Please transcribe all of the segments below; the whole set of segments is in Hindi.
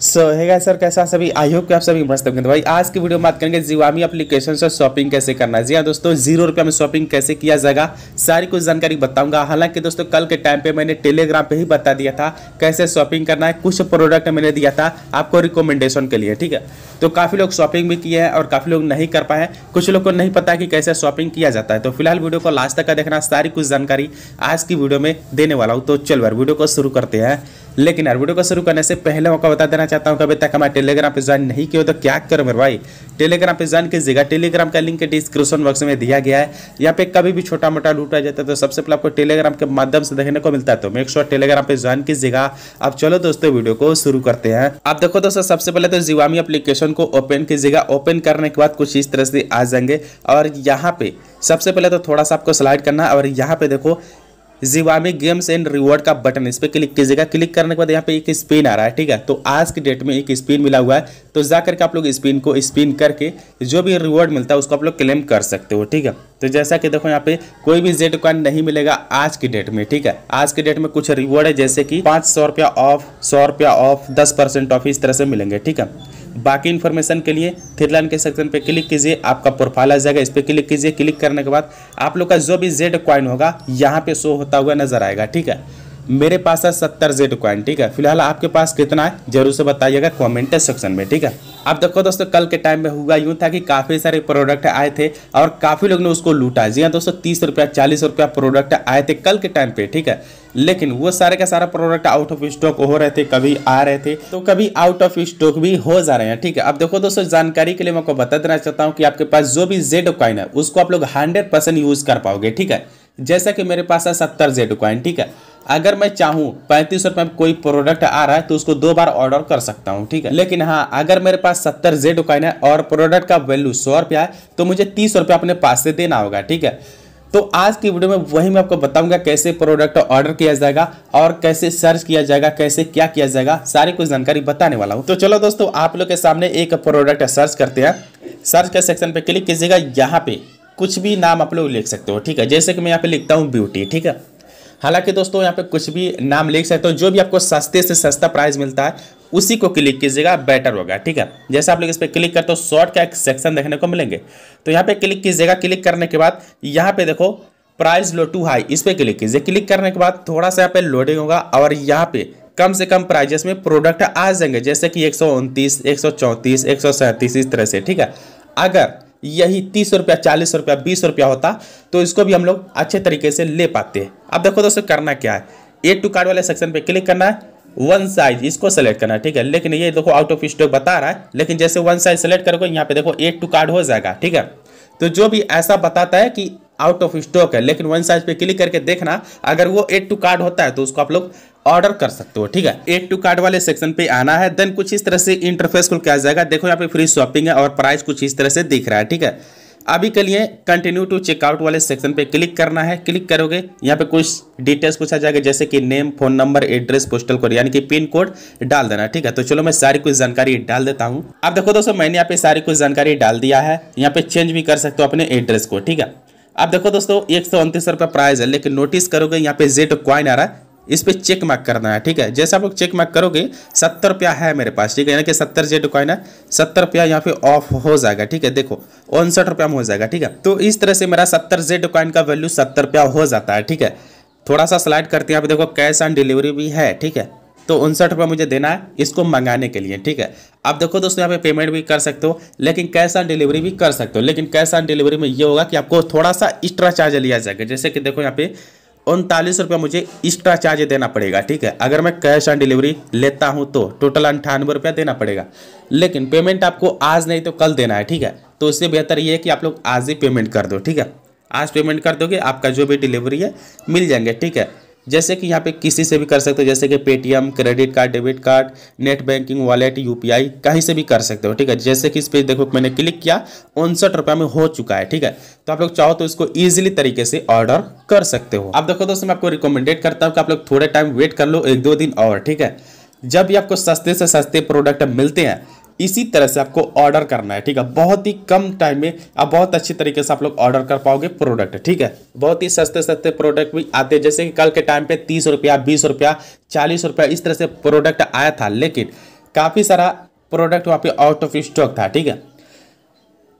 सो है सर कैसा सभी? आई होप कि आप सभी मस्त होंगे। तो भाई, आज की वीडियो में बात करेंगे जीवामी एप्लीकेशन से शॉपिंग कैसे करना है। जी हाँ दोस्तों ज़ीरो रुपया में शॉपिंग कैसे किया जाएगा? सारी कुछ जानकारी बताऊँगा। हालाँकि, दोस्तों, कल के टाइम पे मैंने टेलीग्राम पे ही बता दिया था कैसे शॉपिंग करना है। कुछ प्रोडक्ट मैंने दिया था आपको रिकमेंडेशन के लिए, ठीक है? तो काफ़ी लोग शॉपिंग भी किए हैं और काफ़ी लोग नहीं कर पाए कुछ लोग को नहीं पता कि कैसे शॉपिंग किया जाता है। तो फ़िलहाल वीडियो को लास्ट तक का देखना, सारी कुछ जानकारी आज की वीडियो में देने वाला हूँ। तो चलो वीडियो को शुरू करते हैं। लेकिन यार वीडियो को शुरू करने से पहले मौका बता देना चाहता हूँ कि अभी तक हमारे टेलीग्राम पे ज्वाइन नहीं किया तो क्या करो मेरे भाई? टेलीग्राम पे ज्वाइन कीजिएगा। टेलीग्राम का लिंक डिस्क्रिप्शन बॉक्स में दिया गया है। यहाँ पे कभी भी छोटा मोटा लूटा जाता है तो सबसे पहले आपको टेलीग्राम के माध्यम से देखने को मिलता है तो मेक श्योर टेलीग्राम पे ज्वाइन कीजिएगा। अब चलो दोस्तों, वीडियो को शुरू करते हैं। आप देखो दोस्तों, सबसे पहले तो जीवामी एप्लीकेशन को ओपन कीजिएगा। ओपन करने के बाद कुछ इस तरह से आ जाएँगे। और यहाँ पे सबसे पहले तो थोड़ा सा आपको स्लाइड करना और यहाँ पे देखो जीवामी गेम्स एंड रिवॉर्ड का बटन इस पर क्लिक कीजिएगा। क्लिक करने के बाद यहाँ पे एक स्पिन आ रहा है, ठीक है? तो आज की डेट में एक स्पिन मिला हुआ है। तो जा करके आप लोग स्पिन को स्पिन करके जो भी रिवॉर्ड मिलता है उसको आप लोग क्लेम कर सकते हो, ठीक है? तो जैसा कि देखो यहाँ पे कोई भी जेड कॉइन नहीं मिलेगा आज की डेट में, ठीक है? आज की डेट में कुछ रिवॉर्ड है जैसे कि पाँच सौ रुपया ऑफ़ सौ रुपया ऑफ़ दस परसेंट ऑफ़ इस तरह से मिलेंगे, ठीक है? बाकी इन्फॉर्मेशन के लिए थ्री लाइन के सेक्शन पे क्लिक कीजिए, आपका प्रोफ़ाइल आ जाएगा। इस पर क्लिक कीजिए। क्लिक करने के बाद आप लोग का जो भी जेड क्वाइन होगा, यहाँ पे शो होता हुआ नज़र आएगा। ठीक है? मेरे पास है सत्तर जेड क्वाइन, ठीक है? फ़िलहाल आपके पास कितना है? ज़रूर से बताइएगा कॉमेंट सेक्शन में, ठीक है? अब देखो दोस्तों, कल के टाइम में हुआ यूँ था कि काफ़ी सारे प्रोडक्ट आए थे और काफ़ी लोग ने उसको लूटा। जी हाँ दोस्तों, तीस रुपया, चालीस रुपया प्रोडक्ट आए थे कल के टाइम पे, ठीक है? लेकिन वो सारे का सारा प्रोडक्ट आउट ऑफ़ स्टॉक हो रहे थे, कभी आ रहे थे तो कभी आउट ऑफ़ स्टॉक भी हो जा रहे हैं, ठीक है? अब देखो दोस्तों, जानकारी के लिए मैं आपको बता देना चाहता हूँ कि आपके पास जो भी जेड कॉइन है, उसको आप लोग हंड्रेड यूज़ कर पाओगे, ठीक है? जैसा कि मेरे पास है सत्तर जेड कॉइन ठीक है? अगर मैं चाहूँ पैंतीस रुपए में कोई प्रोडक्ट आ रहा है तो उसको दो बार ऑर्डर कर सकता हूँ, ठीक है? लेकिन हाँ अगर मेरे पास सत्तर जेड कॉइन है और प्रोडक्ट का वैल्यू सौ रुपया है तो मुझे तीस रुपया अपने पास से देना होगा, ठीक है? तो आज की वीडियो में वही मैं आपको बताऊँगा कैसे प्रोडक्ट ऑर्डर किया जाएगा और कैसे सर्च किया जाएगा, कैसे क्या किया जाएगा, सारी कुछ जानकारी बताने वाला हूँ। तो चलो दोस्तों, आप लोग के सामने एक प्रोडक्ट सर्च करते हैं। सर्च के सेक्शन पे क्लिक कीजिएगा, यहाँ पे कुछ भी नाम आप लोग लिख सकते हो, ठीक है? जैसे कि मैं यहाँ पे लिखता हूँ ब्यूटी ठीक है? हालाँकि दोस्तों, यहाँ पे कुछ भी नाम लिख सकते हो, जो भी आपको सस्ते से सस्ता प्राइस मिलता है, उसी को क्लिक कीजिएगा बेटर होगा, ठीक है? जैसे आप लोग इस पर क्लिक करते हो शॉर्ट का एक सेक्शन देखने को मिलेंगे। तो यहाँ पे क्लिक कीजिएगा क्लिक करने के बाद यहाँ पे देखो प्राइस लो टू हाई इस पर क्लिक कीजिए। क्लिक करने के बाद थोड़ा सा यहाँ पे लोडिंग होगा और यहाँ पे कम से कम प्राइजेस में प्रोडक्ट आ जाएँगे, जैसे कि एक सौ उनतीस, एक सौ चौंतीस, एक सौ सैंतीस, इस तरह से, ठीक है? अगर यही तीस रुपया, चालीस रुपया, बीस रुपया होता तो इसको भी हम लोग अच्छे तरीके से ले पाते हैं। अब देखो दोस्तों, करना क्या है? ए टू कार्ड वाले सेक्शन पे क्लिक करना है। वन साइज़ इसको सेलेक्ट करना है, ठीक है? लेकिन ये देखो आउट ऑफ़ स्टॉक बता रहा है, लेकिन जैसे वन साइज़ सेलेक्ट करोगे, यहाँ पे देखो ए टू कार्ड हो जाएगा, ठीक है? तो जो भी ऐसा बताता है कि आउट ऑफ़ स्टॉक है, लेकिन वन साइज़ पे क्लिक करके देखना, अगर वो एड टू कार्ड होता है तो उसको आप लोग ऑर्डर कर सकते हो, ठीक है? एड टू कार्ड वाले सेक्शन पे आना है देन कुछ इस तरह से इंटरफेस खुल के आ जाएगा। देखो, यहाँ पे फ्री शॉपिंग है और प्राइस कुछ इस तरह से दिख रहा है, ठीक है? अभी के लिए कंटिन्यू टू चेकआउट वाले सेक्शन पे क्लिक करना है। क्लिक करोगे, यहाँ पे कुछ डिटेल्स पूछा जाएगा, जैसे कि name phone number address postal code यानी कि पिन कोड डाल देना, ठीक है? तो चलो, मैं सारी कुछ जानकारी डाल देता हूँ। अब देखो दोस्तों, मैंने यहाँ पे सारी कुछ जानकारी डाल दिया है। यहाँ पे चेंज भी कर सकते हो अपने एड्रेस को, ठीक है? अब देखो दोस्तों, एक सौ उनतीस रुपये प्राइस है, लेकिन नोटिस करोगे, यहाँ पे जेड क्वाइन आ रहा है। इस पर चेक मार्क करना है, ठीक है? जैसे आप लोग चेक मार्क करोगे, सत्तर रुपया है मेरे पास, ठीक है? यानी कि सत्तर जेड कॉइन है, सत्तर रुपया यहाँ पे ऑफ़ हो जाएगा, ठीक है? देखो, उनसठ रुपया में हो जाएगा, ठीक है? तो इस तरह से मेरा सत्तर जेड कॉइन का वैल्यू सत्तर रुपया हो जाता है, ठीक है? थोड़ा सा स्लाइड करते हैं, यहाँ पे देखो कैश ऑन डिलीवरी भी है, ठीक है? तो उनसठ रुपये मुझे देना है इसको मंगाने के लिए, ठीक है? अब देखो दोस्तों, यहाँ पे पेमेंट भी कर सकते हो, लेकिन कैश ऑन डिलीवरी भी कर सकते हो, लेकिन कैश ऑन डिलीवरी में ये होगा कि आपको थोड़ा सा एक्स्ट्रा चार्ज लिया जाएगा, जैसे कि देखो यहाँ पे उनतालीस रुपया मुझे एक्स्ट्रा चार्ज देना पड़ेगा, ठीक है? अगर मैं कैश ऑन डिलीवरी लेता हूँ तो टोटल अंठानवे रुपया देना पड़ेगा। लेकिन पेमेंट आपको आज नहीं तो कल देना है, ठीक है? तो उससे बेहतर ये है कि आप लोग आज ही पेमेंट कर दो, ठीक है? आज पेमेंट कर दोगे, आपका जो भी डिलीवरी है, मिल जाएँगे, ठीक है? जैसे कि यहाँ पे किसी से भी कर सकते हो, जैसे कि Paytm credit card debit card net banking wallet UPI कहीं से भी कर सकते हो, ठीक है? जैसे कि इस पर देखो मैंने क्लिक किया, उनसठ रुपये में हो चुका है, ठीक है? तो आप लोग चाहो तो इसको ईजिली तरीके से ऑर्डर कर सकते हो। आप देखो दोस्तों, मैं आपको रिकमेंडेड करता हूँ कि आप लोग थोड़े टाइम वेट कर लो, एक दो दिन और, ठीक है? जब भी आपको सस्ते से सस्ते प्रोडक्ट मिलते हैं इसी तरह से आपको ऑर्डर करना है, ठीक है? बहुत ही कम टाइम में आप बहुत अच्छी तरीके से आप लोग ऑर्डर कर पाओगे प्रोडक्ट ठीक है? बहुत ही सस्ते सस्ते प्रोडक्ट भी आते हैं। जैसे कि कल के टाइम पे तीस रुपया, बीस रुपया, चालीस रुपया इस तरह से प्रोडक्ट आया था, लेकिन काफ़ी सारा प्रोडक्ट वहाँ पे आउट ऑफ़ स्टॉक था, ठीक है?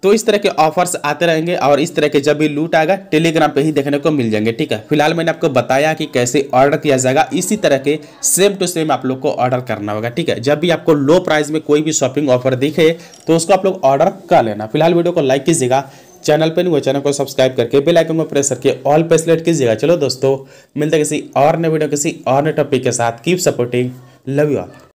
तो इस तरह के ऑफर्स आते रहेंगे और इस तरह के जब भी लूट आएगा टेलीग्राम पे ही देखने को मिल जाएँगे, ठीक है? फ़िलहाल मैंने आपको बताया कि कैसे ऑर्डर किया जाएगा। इसी तरह के सेम टू सेम आप लोग को ऑर्डर करना होगा, ठीक है? जब भी आपको लो प्राइस में कोई भी शॉपिंग ऑफ़र दिखे तो उसको आप लोग ऑर्डर कर लेना। फ़िलहाल वीडियो को लाइक कीजिएगा चैनल पर नहीं हुआ चैनल को सब्सक्राइब करके बेल आइकन को प्रेस करके ऑल पे सिलेक्ट कीजिएगा। चलो दोस्तों, मिलते किसी और नए वीडियो किसी और नए टॉपिक के साथ। Keep supporting love you all